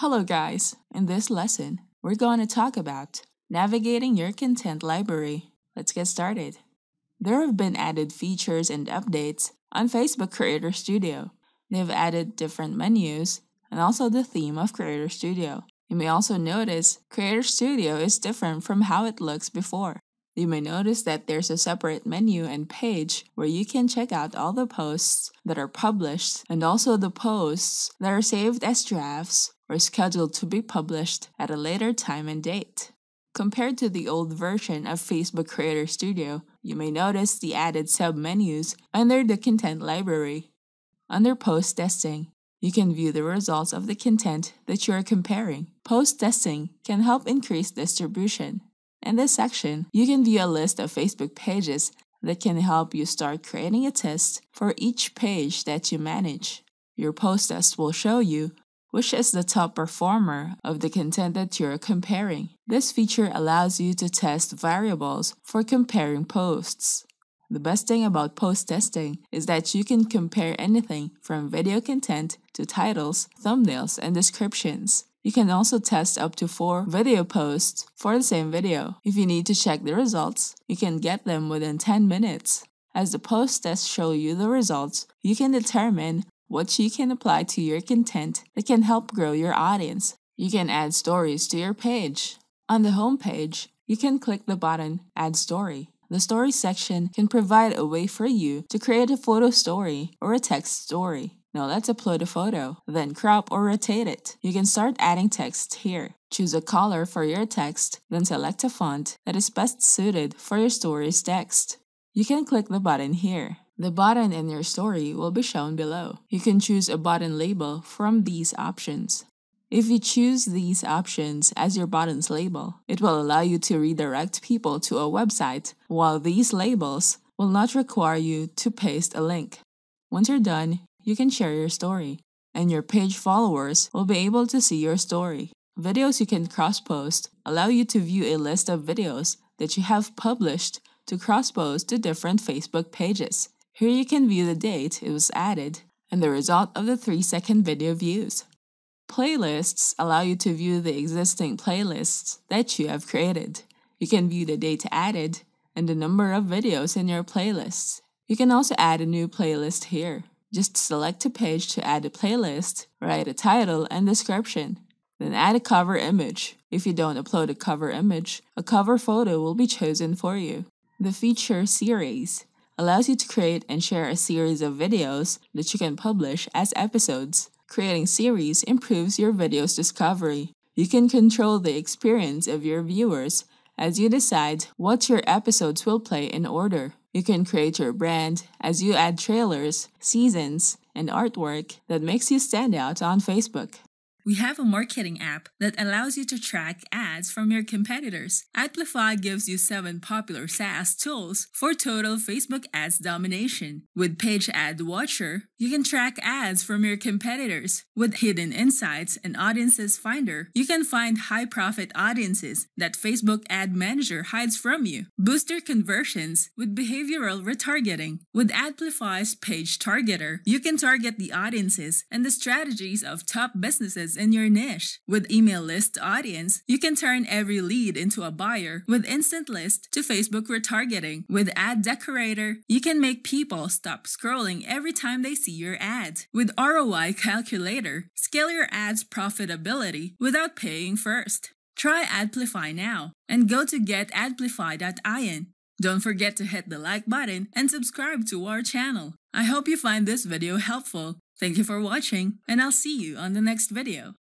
Hello guys, in this lesson, we're going to talk about navigating your content library. Let's get started. There have been added features and updates on Facebook Creator Studio. They've added different menus and also the theme of Creator Studio. You may also notice Creator Studio is different from how it looks before. You may notice that there's a separate menu and page where you can check out all the posts that are published and also the posts that are saved as drafts or scheduled to be published at a later time and date. Compared to the old version of Facebook Creator Studio, you may notice the added submenus under the content library. Under post testing, you can view the results of the content that you are comparing. Post testing can help increase distribution. In this section, you can view a list of Facebook pages that can help you start creating a test for each page that you manage. Your post test will show you which is the top performer of the content that you're comparing. This feature allows you to test variables for comparing posts. The best thing about post testing is that you can compare anything from video content to titles, thumbnails, and descriptions. You can also test up to 4 video posts for the same video. If you need to check the results, you can get them within 10 minutes. As the post tests show you the results, you can determine what you can apply to your content that can help grow your audience. You can add stories to your page. On the home page, you can click the button Add Story. The story section can provide a way for you to create a photo story or a text story. Now let's upload a photo, then crop or rotate it. You can start adding text here. Choose a color for your text, then select a font that is best suited for your story's text. You can click the button here. The button in your story will be shown below. You can choose a button label from these options. If you choose these options as your button's label, it will allow you to redirect people to a website, while these labels will not require you to paste a link. Once you're done, you can share your story, and your page followers will be able to see your story. Videos you can cross post allow you to view a list of videos that you have published to cross post to different Facebook pages. Here you can view the date it was added and the result of the 3 second video views. Playlists allow you to view the existing playlists that you have created. You can view the date added and the number of videos in your playlists. You can also add a new playlist here. Just select a page to add a playlist, write a title and description, then add a cover image. If you don't upload a cover image, a cover photo will be chosen for you. The feature series allows you to create and share a series of videos that you can publish as episodes. Creating series improves your video's discovery. You can control the experience of your viewers as you decide what your episodes will play in order. You can create your brand as you add trailers, seasons, and artwork that makes you stand out on Facebook. We have a marketing app that allows you to track ads from your competitors. Adplify gives you seven popular SaaS tools for total Facebook ads domination. With Page Ad Watcher, you can track ads from your competitors. With Hidden Insights and Audiences Finder, you can find high profit audiences that Facebook Ad Manager hides from you. Boost your conversions with behavioral retargeting. With Adplify's Page Targeter, you can target the audiences and the strategies of top businesses in your niche. With Email List Audience, you can turn every lead into a buyer with Instant List to Facebook retargeting. With Ad Decorator, you can make people stop scrolling every time they see your ad. With ROI Calculator, scale your ad's profitability without paying first. Try Adplify now and go to getadplify.in. Don't forget to hit the like button and subscribe to our channel. I hope you find this video helpful. Thank you for watching, and I'll see you on the next video.